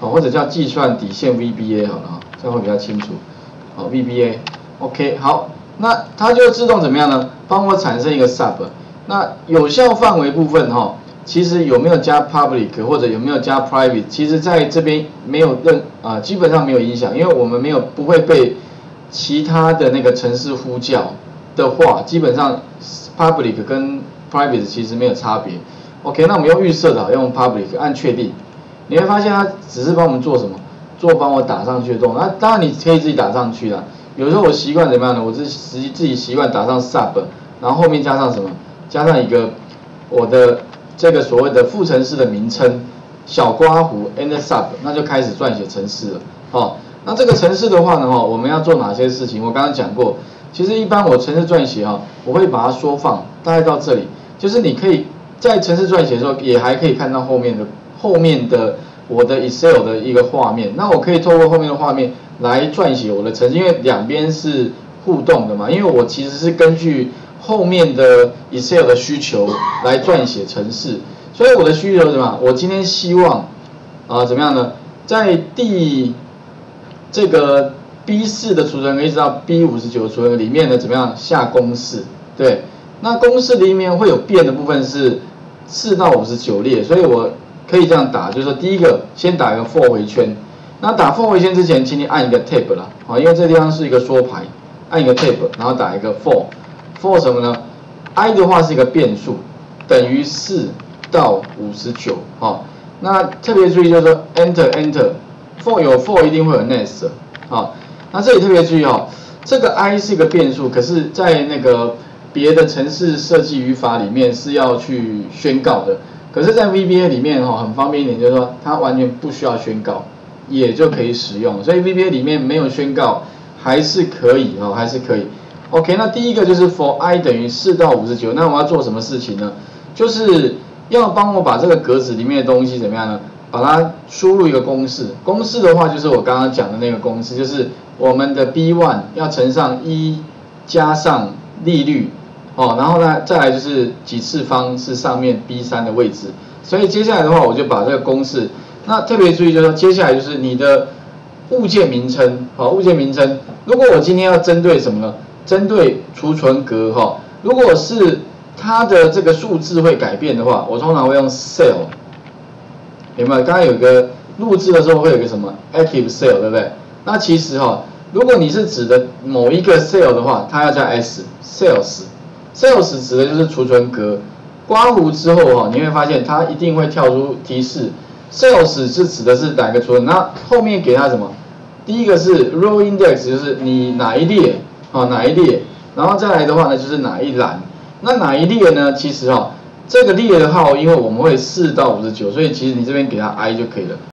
好，或者叫计算底线 VBA 好了哈，这样会比较清楚。好，VBA，OK，好，那它就自动怎么样呢？帮我产生一个 sub。那有效范围部分哈，其实有没有加 public 或者有没有加 private，其实在这边没有任啊，基本上没有影响，因为我们没有不会被其他的那个城市呼叫的话，基本上 public 跟 private 其实没有差别。OK，那我们用预设的，用 public 按确定，你会发现它只是帮我们做什么？做帮我打上去的动作。那当然你可以自己打上去啦。有时候我习惯怎么样呢？我自实际自己习惯打上 sub，然后后面加上什么？加上一个我的这个所谓的副程式的名称小刮弧 and sub，那就开始撰写程式了。好，那这个程式的话呢，哈，我们要做哪些事情？我刚刚讲过，其实一般我程式撰写哈，我会把它缩放，大概到这里，就是你可以在程式撰写的时候，也还可以看到后面的后面的我的 Excel 的一个画面。那我可以透过后面的画面来撰写我的程式，因为两边是互动的嘛，因为我其实是根据。后面的 Excel 的需求来撰写程式，所以我的需求是什么？我今天希望啊怎么样呢？在第这个 B 四的储存格一直到 B 五十九储存里面呢，怎么样下公式？对，那公式里面会有变的部分是四到五十九列，所以我可以这样打，就是说第一个先打一个 for 回圈，那打 for 回圈之前，请你按一个 tab 了，啊，因为这地方是一个缩排，按一个 tab，然后打一个 for。for 什么呢？i 的话是一个变数，等于四到五十九，好，那特别注意就是说 enter enter，for 有 for 一定会有 next，好，那这里特别注意哦，这个 i 是一个变数，可是在那个别的程式设计语法里面是要去宣告的，可是，在 VBA 里面哈很方便一点，就是说它完全不需要宣告，也就可以使用，所以 VBA 里面没有宣告还是可以哦，还是可以。OK，那第一个就是 for i 等于四到五十九，那我要做什么事情呢？就是要帮我把这个格子里面的东西怎么样呢？把它输入一个公式。公式的话就是我刚刚讲的那个公式，就是我们的 B one 要乘上一加上利率，哦，然后呢再来就是几次方是上面 B 三的位置。所以接下来的话我就把这个公式，那特别注意就是接下来就是你的物件名称，好，物件名称。如果我今天要针对什么呢？针对储存格哈，如果是它的这个数字会改变的话，我通常会用 cell，明白？刚刚有个录制的时候会有个什么 active cell，对不对？那其实哈，如果你是指的某一个 cell 的话，它要加 s sales sales 指的就是储存格。刮胡之后哈，你会发现它一定会跳出提示，sales 是指的是哪个储存？那后面给它什么？第一个是 row index，就是你哪一列。好，哪一列？然后再来的话呢，就是哪一栏？那哪一列呢？其实哈，这个列的号，因为我们会四到五十九，所以其实你这边给它 i 就可以了。